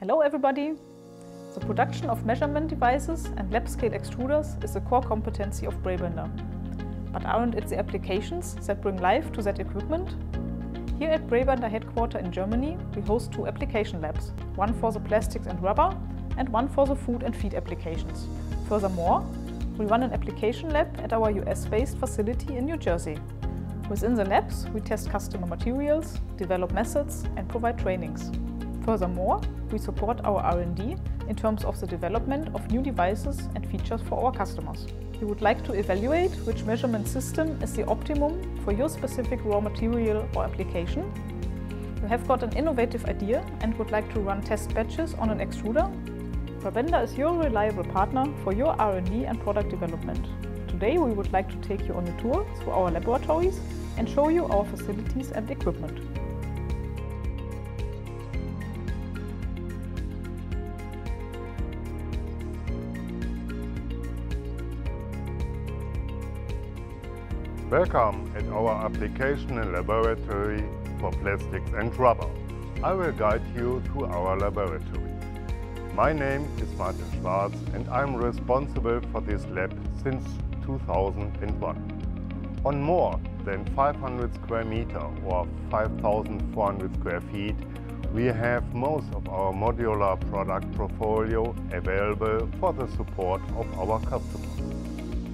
Hello everybody! The production of measurement devices and lab-scale extruders is a core competency of Brabender. But aren't it the applications that bring life to that equipment? Here at Brabender headquarters in Germany, we host two application labs, one for the plastics and rubber and one for the food and feed applications. Furthermore, we run an application lab at our US-based facility in New Jersey. Within the labs, we test customer materials, develop methods and provide trainings. Furthermore, we support our R&D in terms of the development of new devices and features for our customers. You would like to evaluate which measurement system is the optimum for your specific raw material or application? You have got an innovative idea and would like to run test batches on an extruder? Brabender is your reliable partner for your R&D and product development. Today we would like to take you on a tour through our laboratories and show you our facilities and equipment. Welcome at our application laboratory for plastics and rubber. I will guide you to our laboratory. My name is Martin Schwarz and I'm responsible for this lab since 2001. On more than 500 square meter or 5,400 square feet, we have most of our modular product portfolio available for the support of our customers.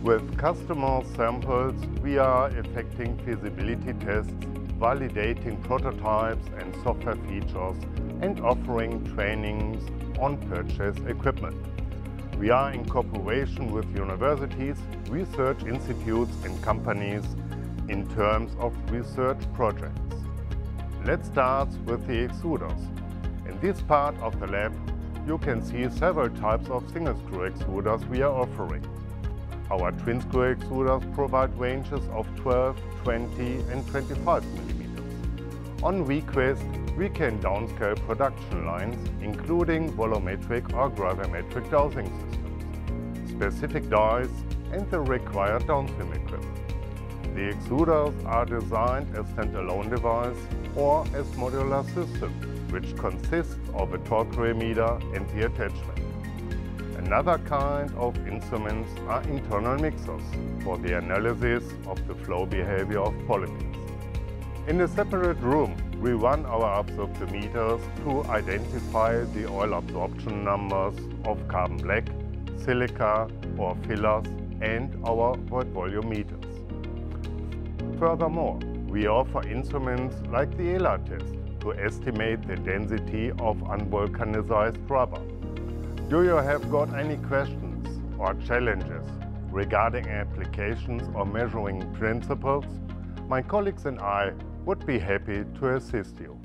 With customer samples, we are effecting feasibility tests, validating prototypes and software features, and offering trainings on purchase equipment. We are in cooperation with universities, research institutes and companies in terms of research projects. Let's start with the extruders. In this part of the lab, you can see several types of single-screw extruders we are offering. Our twin screw extruders provide ranges of 12, 20 and 25 mm. On request, we can downscale production lines, including volumetric or gravimetric dosing systems, specific dies and the required downstream equipment. The extruders are designed as standalone device or as modular system, which consists of a torque meter and the attachment. Another kind of instruments are internal mixers for the analysis of the flow behavior of polymers. In a separate room, we run our absorptiometers to identify the oil absorption numbers of carbon black, silica or fillers and our void volume meters. Furthermore, we offer instruments like the ELA test to estimate the density of unvulcanized rubber do you have got any questions or challenges regarding applications or measuring principles? My colleagues and I would be happy to assist you.